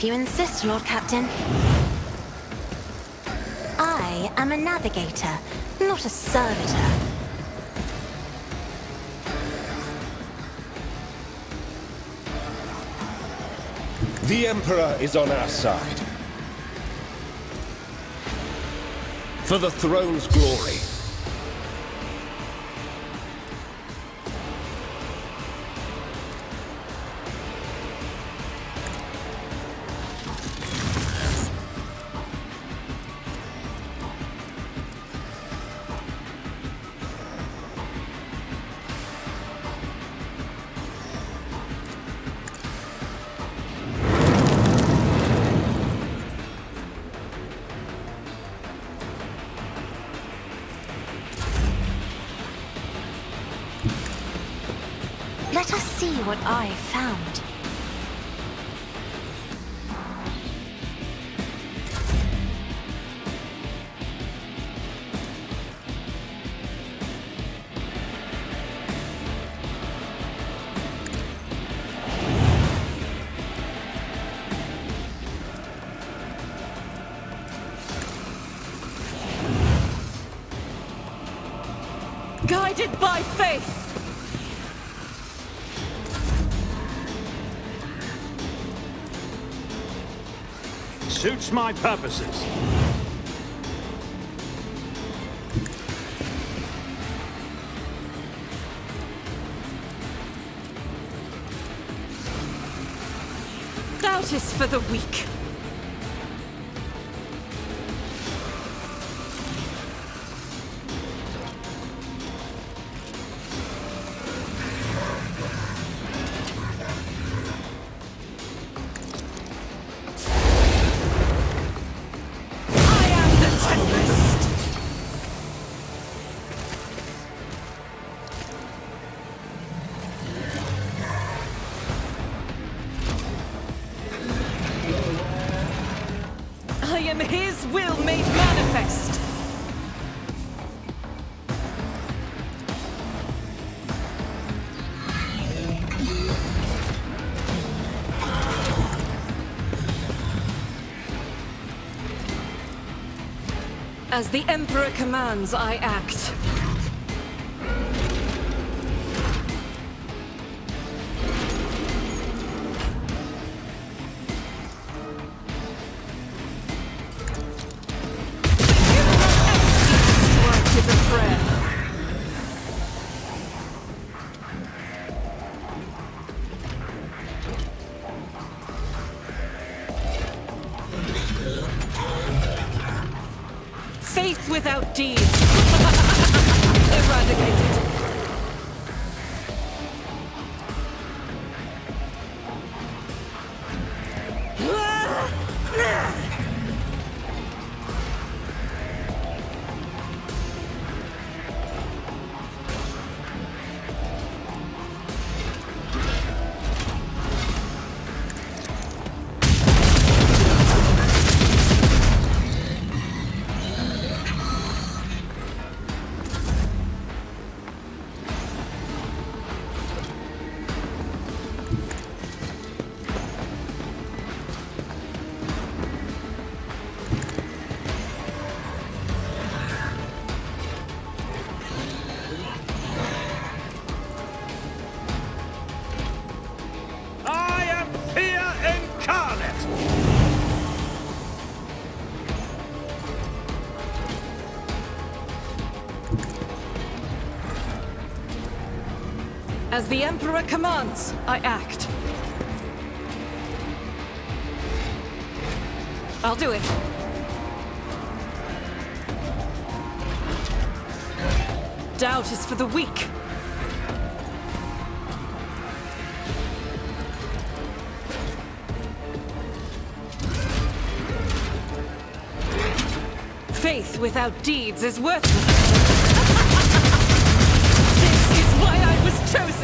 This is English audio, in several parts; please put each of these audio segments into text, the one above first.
If you insist, Lord Captain. I am a navigator, not a servitor. The Emperor is on our side. For the throne's glory. Suits my purposes. Doubt is for the weak. As the Emperor commands, I act. As the Emperor commands, I act. I'll do it. Doubt is for the weak. Faith without deeds is worthless. this is why I was chosen!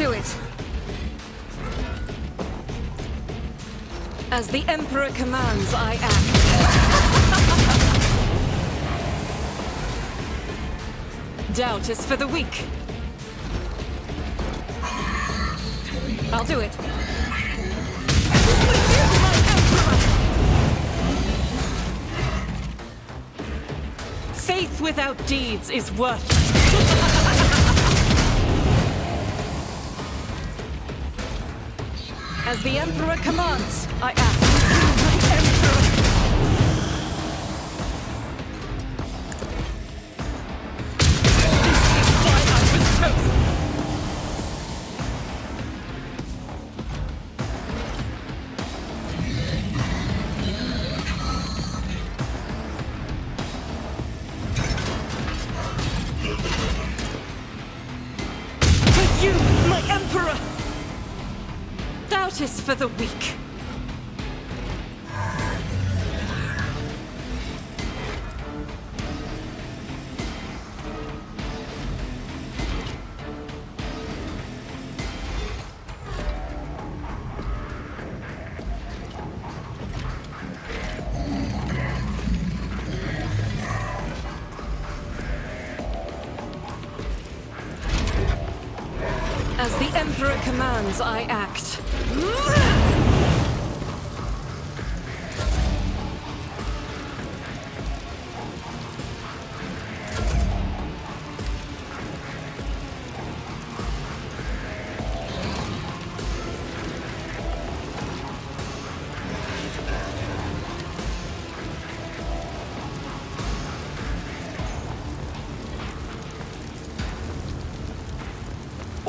Do it. As the Emperor commands, I act. Doubt is for the weak. I'll do it. Faith without deeds is worthless. As the Emperor commands, I act. For the weak.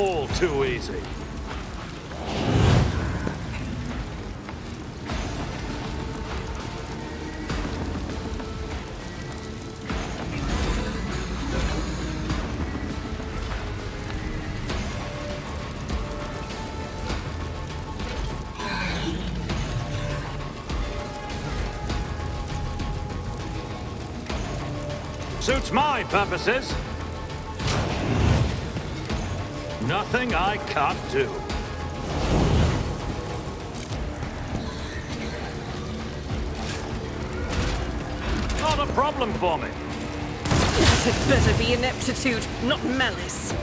All too easy. Suits my purposes. Nothing I can't do. Not a problem for me. That had better be ineptitude, not malice.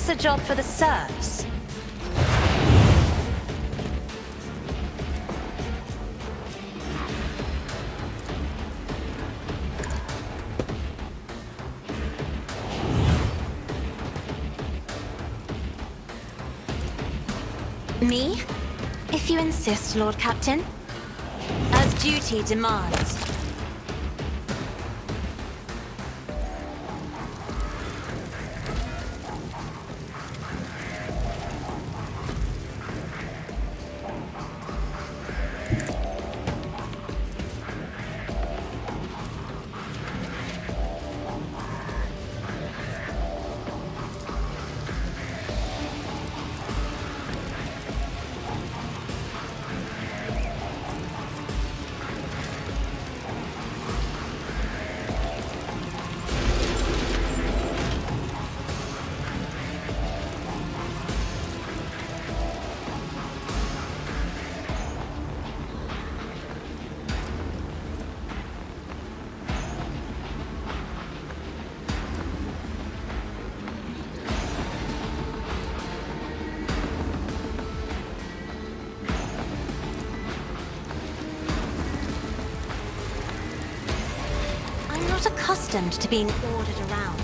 This a job for the serfs? Me? If you insist, Lord Captain. As duty demands. Accustomed to being ordered around.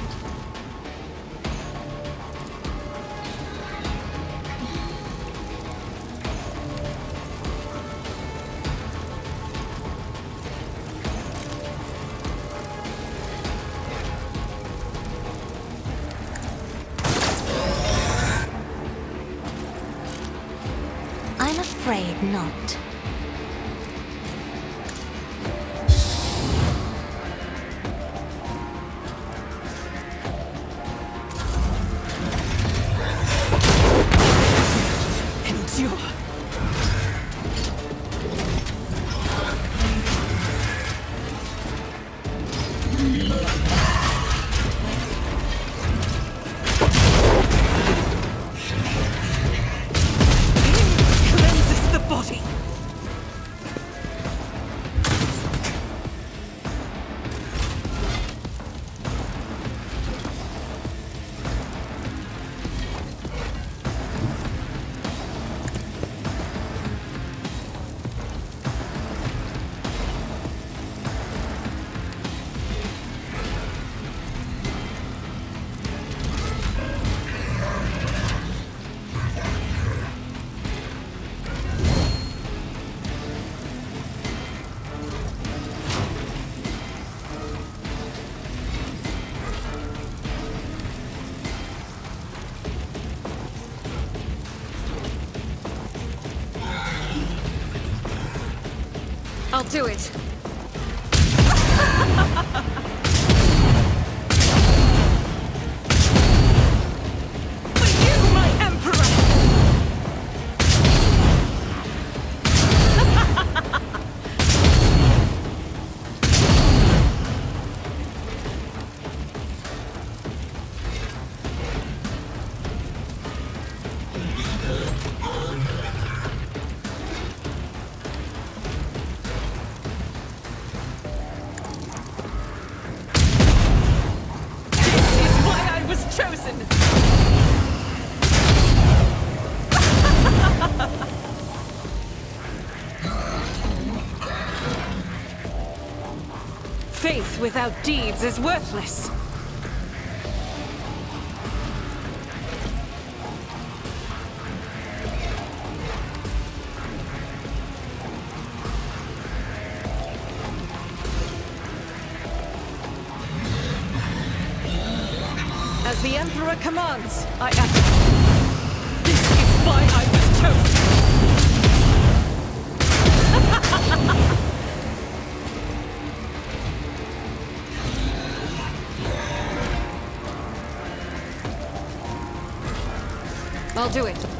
Do it. Without deeds is worthless. As the Emperor commands, I act. This is why I was chosen. I'll do it.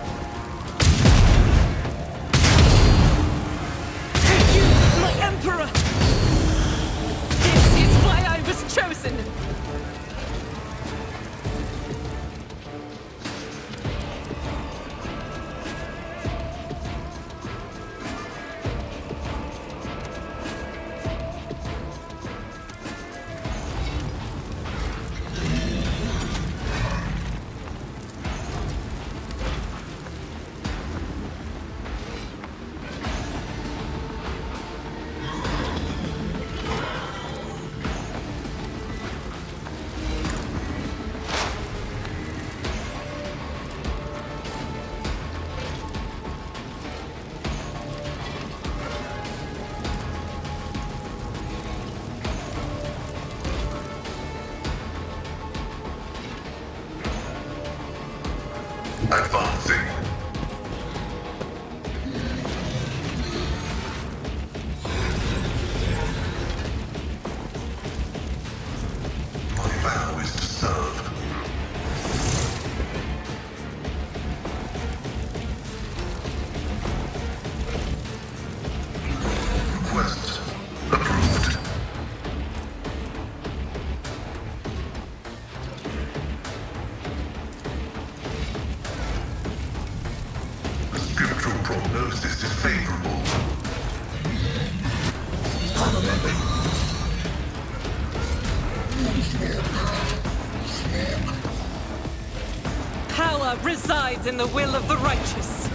In the will of the righteous.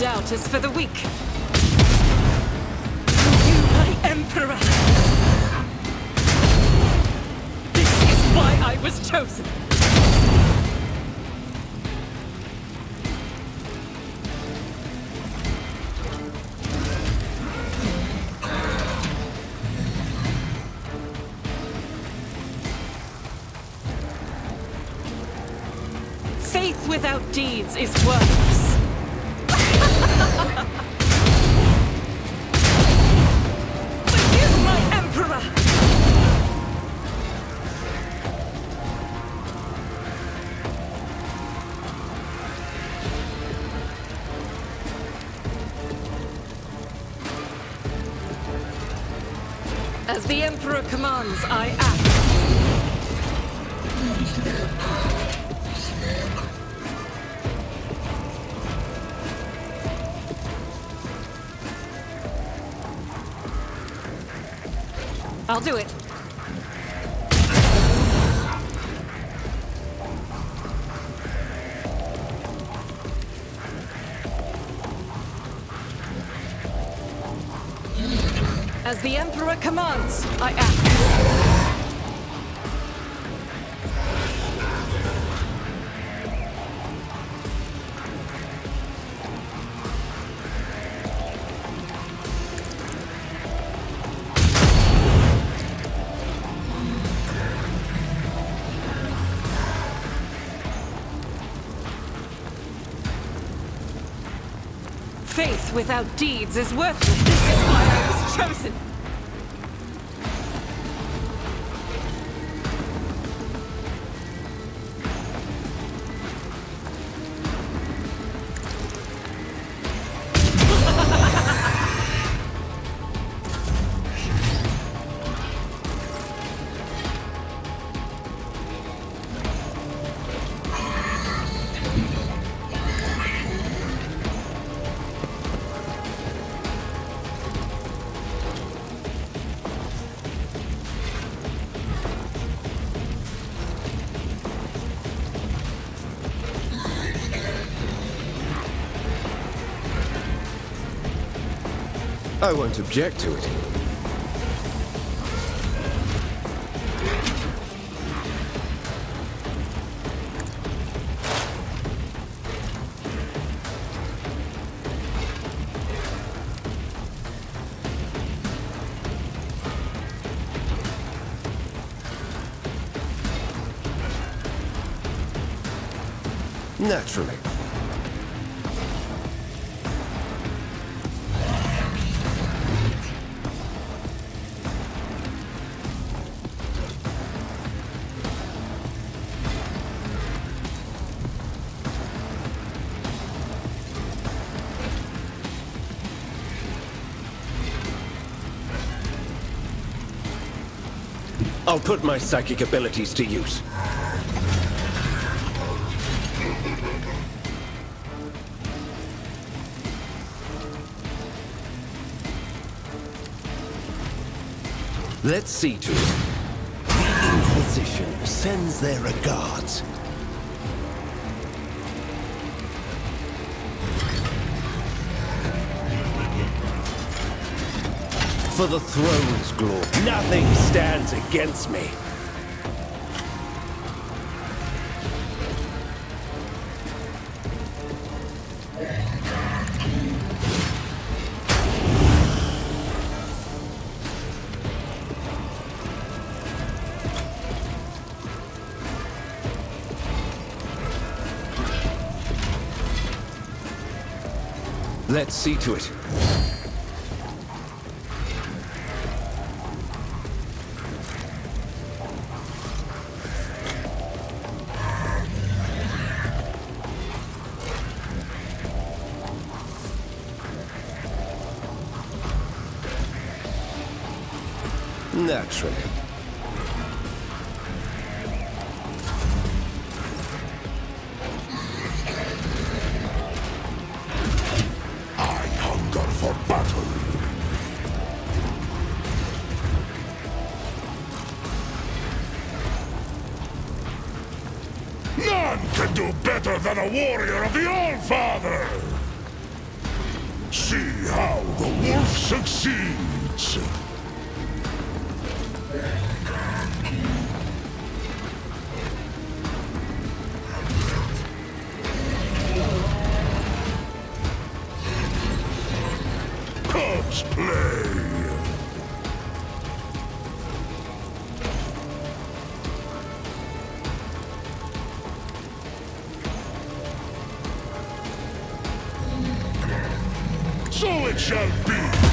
Doubt is for the weak. You, my Emperor! This is why I was chosen! Is worthless. My Emperor! As the Emperor commands, I act. I'll do it. As the Emperor commands, I act. Faith without deeds is worthless. This is why I was chosen. I won't object to it. Naturally. I'll put my psychic abilities to use. Let's see to it. The Inquisition sends their regards. For the throne's glory, nothing stands against me. Let's see to it. Naturally. I hunger for battle. None can do better than a warrior of the All-Father! See how the wolf succeeds! So it shall be!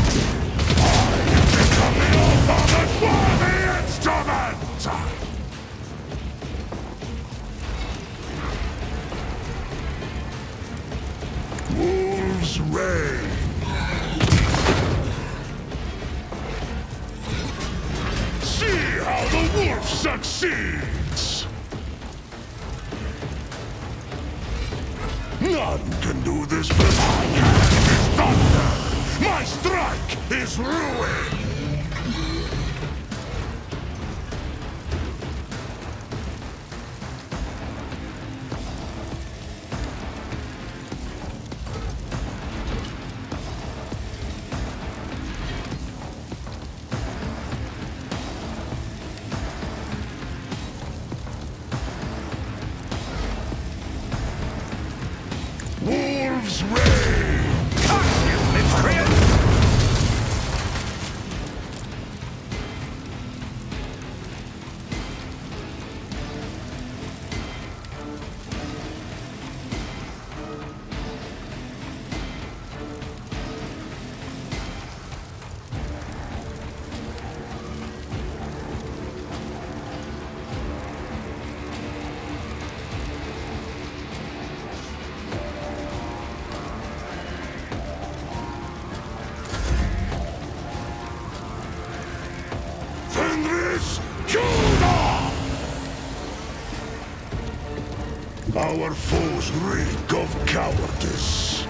Our foes reek of cowardice.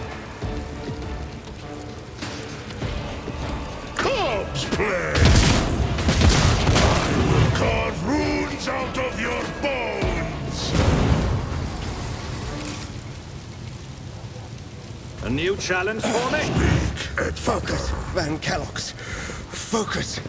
Cubs play! I will carve runes out of your bones! A new challenge for me? Speak, Focus, Van Kellogg's. Focus.